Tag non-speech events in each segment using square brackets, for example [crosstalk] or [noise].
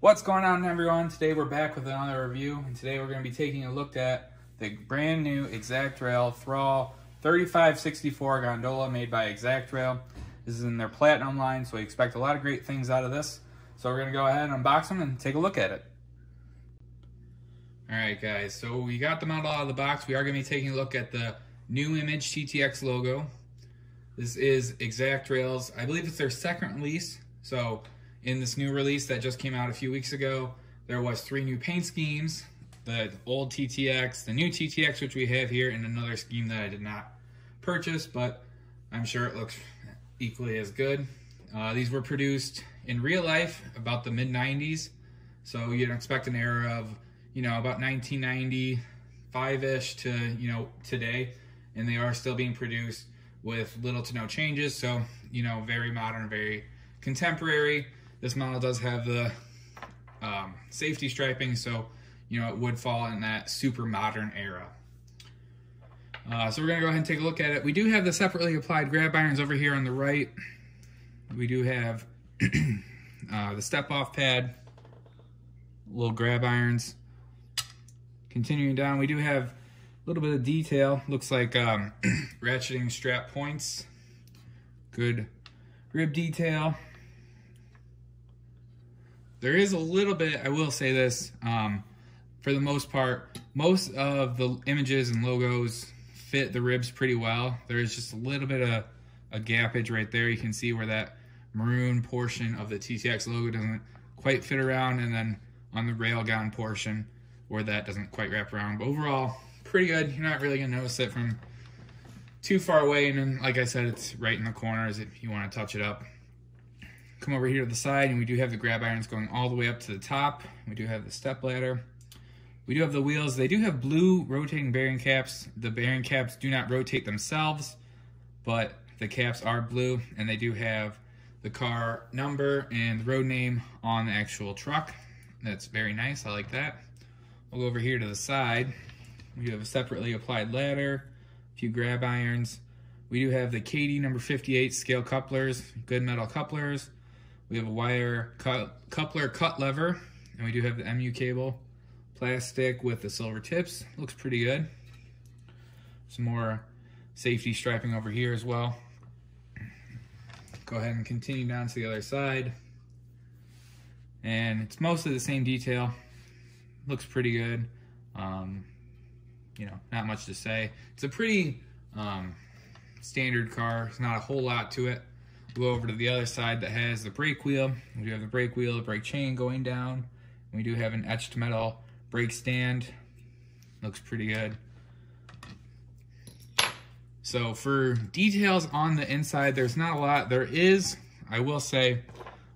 What's going on everyone? Today we're back with another review and today we're going to be taking a look at the brand new Exact Rail Thrall 3564 gondola made by Exact Rail. This is in their platinum line so we expect a lot of great things out of this. So we're going to go ahead and unbox them and take a look at it. Alright guys, so we got the model out of the box. We are going to be taking a look at the new image TTX logo. This is Exact Rails. I believe it's their second release. So in this new release that just came out a few weeks ago, there was three new paint schemes, the old TTX, the new TTX, which we have here, and another scheme that I did not purchase, but I'm sure it looks equally as good. Uh, these were produced in real life about the mid 90s, so you'd expect an era of, you know, about 1995-ish to, you know, today, and they are still being produced with little to no changes, so, you know, very modern, very contemporary. This model does have the um, safety striping, so you know it would fall in that super modern era. Uh, so we're gonna go ahead and take a look at it. We do have the separately applied grab irons over here on the right. We do have [clears throat] uh, the step-off pad, little grab irons. Continuing down, we do have a little bit of detail. Looks like um, [clears throat] ratcheting strap points. Good rib detail there is a little bit, I will say this, um, for the most part, most of the images and logos fit the ribs pretty well. There is just a little bit of a gapage right there. You can see where that maroon portion of the TTX logo doesn't quite fit around, and then on the Railgon portion where that doesn't quite wrap around. But overall, pretty good. You're not really gonna notice it from too far away, and then, like I said, it's right in the corners if you wanna touch it up come over here to the side and we do have the grab irons going all the way up to the top. We do have the step ladder. We do have the wheels. They do have blue rotating bearing caps. The bearing caps do not rotate themselves, but the caps are blue and they do have the car number and road name on the actual truck. That's very nice. I like that. We'll go over here to the side. We have a separately applied ladder, a few grab irons. We do have the Kadee number 58 scale couplers, good metal couplers. We have a wire coupler cut lever, and we do have the MU cable. Plastic with the silver tips, looks pretty good. Some more safety striping over here as well. Go ahead and continue down to the other side. And it's mostly the same detail. Looks pretty good. Um, you know, not much to say. It's a pretty um, standard car. There's not a whole lot to it go over to the other side that has the brake wheel. We do have the brake wheel, the brake chain going down. We do have an etched metal brake stand. Looks pretty good. So for details on the inside, there's not a lot. There is, I will say,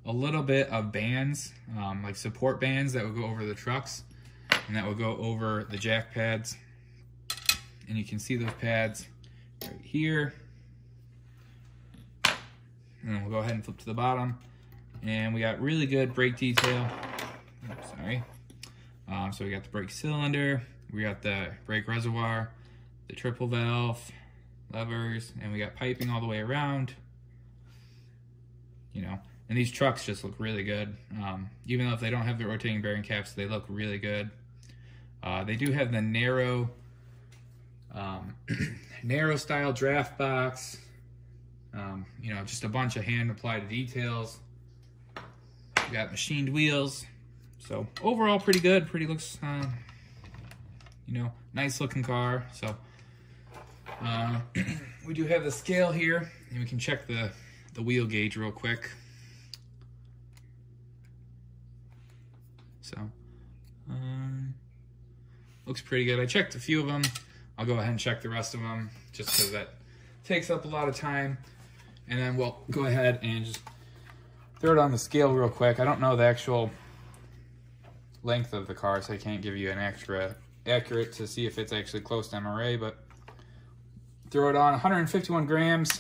a little bit of bands, um, like support bands that would go over the trucks and that would go over the jack pads. And you can see those pads right here and we'll go ahead and flip to the bottom. And we got really good brake detail. Oops, sorry. Um, so we got the brake cylinder, we got the brake reservoir, the triple valve, levers, and we got piping all the way around. You know, and these trucks just look really good. Um, even though if they don't have the rotating bearing caps, they look really good. Uh, they do have the narrow, um, [clears throat] narrow style draft box. Um, you know, just a bunch of hand applied details. Got machined wheels. So overall pretty good. Pretty looks, uh, you know, nice looking car. So uh, [clears throat] we do have the scale here and we can check the, the wheel gauge real quick. So, um, looks pretty good. I checked a few of them. I'll go ahead and check the rest of them just because that takes up a lot of time. And then we'll go ahead and just throw it on the scale real quick. I don't know the actual length of the car, so I can't give you an extra accurate to see if it's actually close to NMRA, but throw it on 151 grams,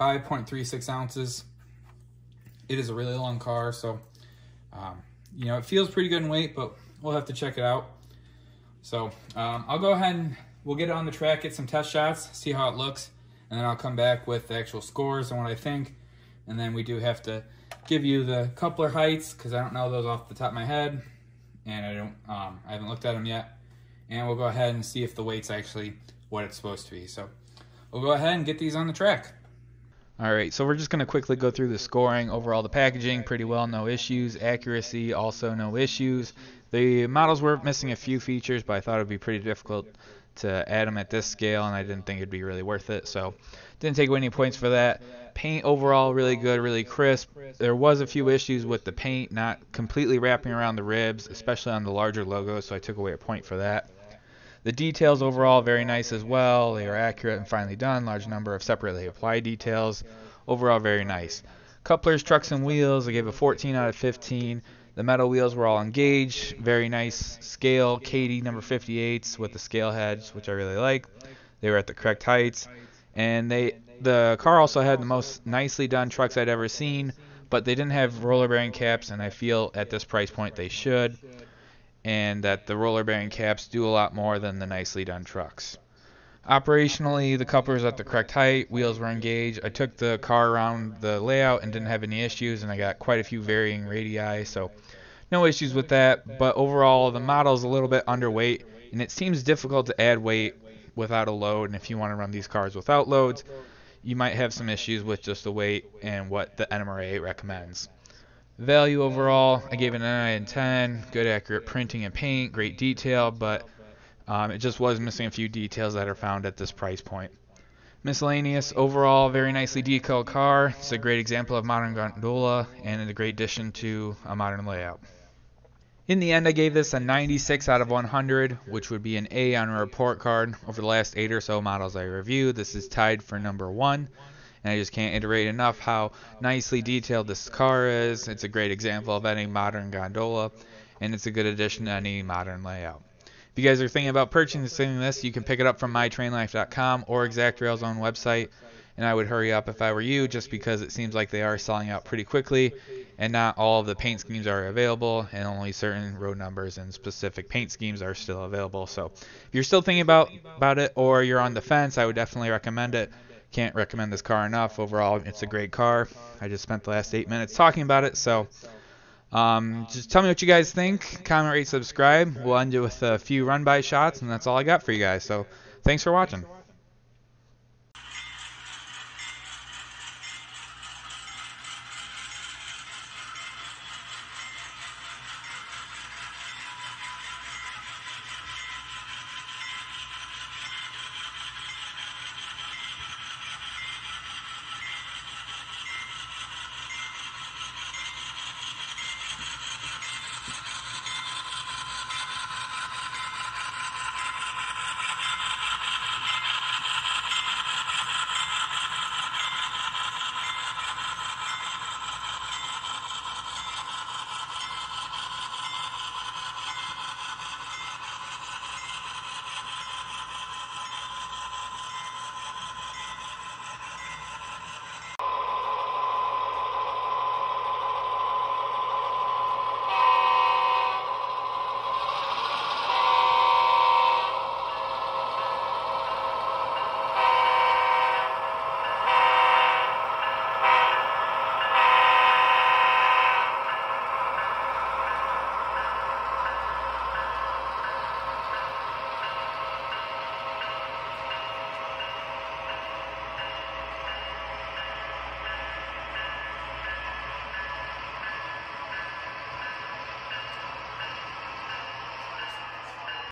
5.36 ounces. It is a really long car, so, um, you know, it feels pretty good in weight, but we'll have to check it out. So um, I'll go ahead and we'll get it on the track, get some test shots, see how it looks and then I'll come back with the actual scores and what I think. And then we do have to give you the coupler heights because I don't know those off the top of my head, and I don't um, I haven't looked at them yet. And we'll go ahead and see if the weight's actually what it's supposed to be. So we'll go ahead and get these on the track. All right, so we're just going to quickly go through the scoring. Overall, the packaging pretty well, no issues. Accuracy also no issues. The models were missing a few features, but I thought it would be pretty difficult to add them at this scale, and I didn't think it'd be really worth it. So didn't take away any points for that. Paint overall really good, really crisp. There was a few issues with the paint not completely wrapping around the ribs, especially on the larger logos, so I took away a point for that. The details overall very nice as well. They are accurate and finely done. Large number of separately applied details. Overall very nice. Couplers, trucks, and wheels. I gave a 14 out of 15. The metal wheels were all engaged. Very nice scale. Kadee number 58s with the scale heads, which I really like. They were at the correct heights. And they the car also had the most nicely done trucks I'd ever seen, but they didn't have roller bearing caps, and I feel at this price point they should. And that the roller bearing caps do a lot more than the nicely done trucks. Operationally, the couplers at the correct height, wheels were engaged. I took the car around the layout and didn't have any issues, and I got quite a few varying radii, so no issues with that. But overall, the model is a little bit underweight, and it seems difficult to add weight without a load. And if you want to run these cars without loads, you might have some issues with just the weight and what the NMRA recommends. Value overall, I gave it an 9 out of 10. Good accurate printing and paint, great detail, but um, it just was missing a few details that are found at this price point. Miscellaneous, overall, very nicely decaled car. It's a great example of modern gondola and a great addition to a modern layout. In the end, I gave this a 96 out of 100, which would be an A on a report card. Over the last eight or so models I reviewed, this is tied for number one. And I just can't iterate enough how nicely detailed this car is. It's a great example of any modern gondola, and it's a good addition to any modern layout. If you guys are thinking about purchasing this, you can pick it up from mytrainlife.com or ExactRail's own website. And I would hurry up if I were you, just because it seems like they are selling out pretty quickly, and not all of the paint schemes are available, and only certain road numbers and specific paint schemes are still available. So, if you're still thinking about about it, or you're on the fence, I would definitely recommend it. Can't recommend this car enough. Overall, it's a great car. I just spent the last eight minutes talking about it, so um, just tell me what you guys think. Comment, rate, subscribe. We'll end it with a few run by shots, and that's all I got for you guys. So thanks for watching.